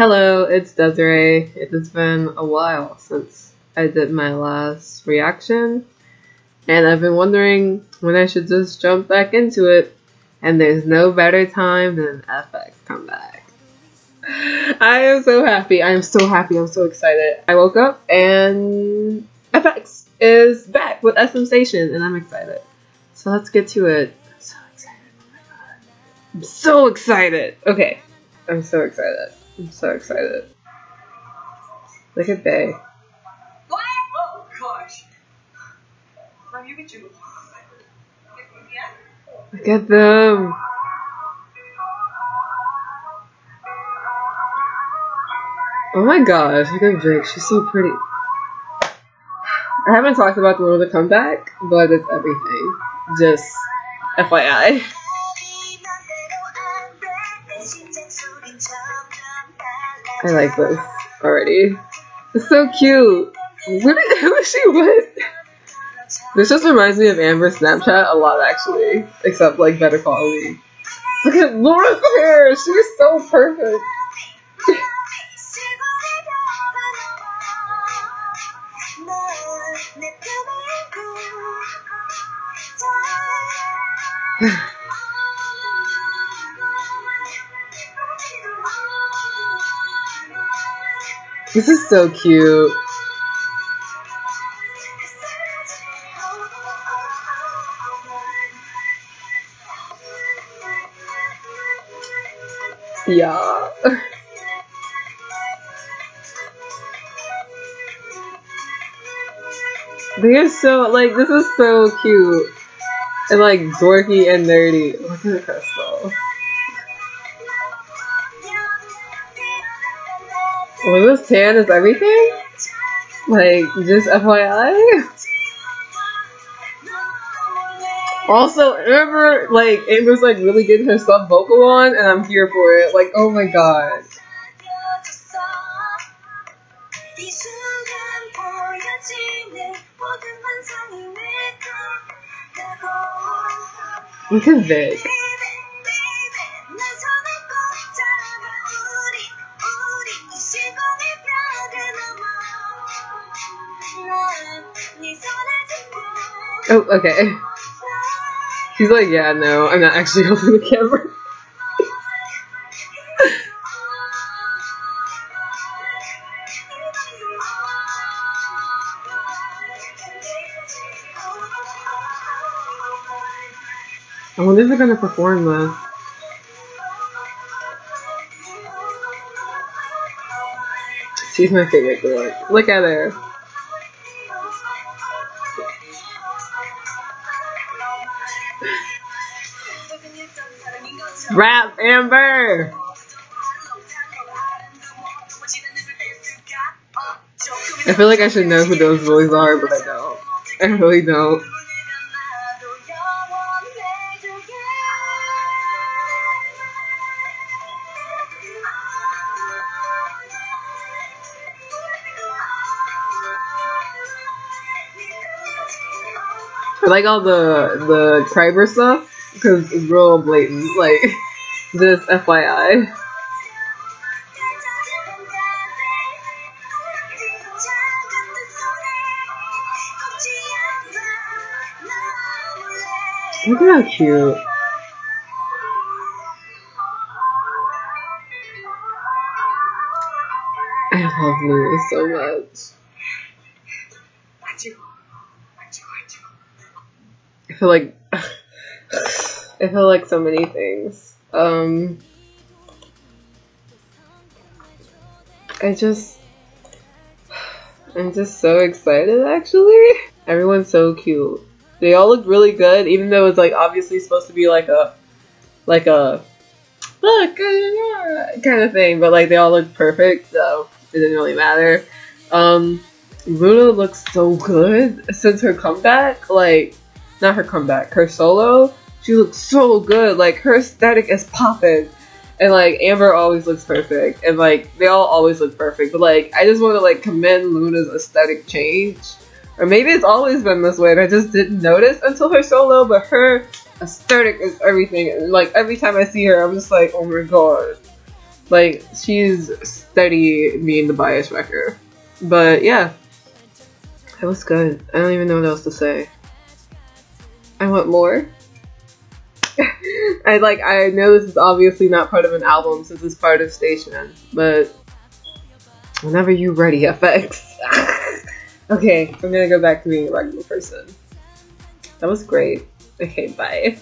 Hello, it's Desiree. It has been a while since I did my last reaction, and I've been wondering when I should just jump back into it, and there's no better time than f(x) comeback. I am so happy. I am so happy. I'm so excited. I woke up and f(x) is back with SM Station, and I'm excited. So let's get to it. I'm so excited. Oh my god. I'm so excited. Okay. I'm so excited. I'm so excited. Look at Bay. What? Oh gosh. Mam you with you. Look at them. Oh my gosh, look at Drake. She's so pretty. I haven't talked about the one with the comeback, but it's everything. Just FYI. I like this already. It's so cute. What is, who is she with? This just reminds me of Amber's Snapchat a lot, actually. Except, like, better quality. Look at Laura's hair! She's so perfect! this is so cute. Yeah. They are so like this is so cute and like dorky and nerdy. Look at the Krystal. Well, this tan is everything. Like just FYI. Also, remember, like, Amber's like really getting her stuff vocal on, and I'm here for it. Like, oh my god. Look at Vic. Oh, okay. He's like, yeah, no, I'm not actually holding the camera. I wonder if they're gonna perform this. She's my favorite girl. Look at her. Rap Amber! I feel like I should know who those boys are, but I don't. I really don't. I like all the the Triber stuff because it's real blatant. Like this FYI. Look at how cute. I love Luna so much. I feel like I feel like so many things. Um I just I'm just so excited actually. Everyone's so cute. They all look really good, even though it's like obviously supposed to be like a like a look kind of thing, but like they all look perfect, so it didn't really matter. Um Luna looks so good since her comeback, like not her comeback, her solo. She looks so good. Like her aesthetic is popping. And like Amber always looks perfect. And like they all always look perfect. But like I just want to like commend Luna's aesthetic change. Or maybe it's always been this way and I just didn't notice until her solo, but her aesthetic is everything. And like every time I see her I'm just like, oh my god. Like she's steady being the bias wrecker. But yeah, that was good. I don't even know what else to say. I want more. I like. I know this is obviously not part of an album since it's part of Station, but whenever you ready, f(x). okay, I'm gonna go back to being a regular person. That was great. Okay, bye.